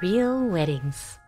Real weddings.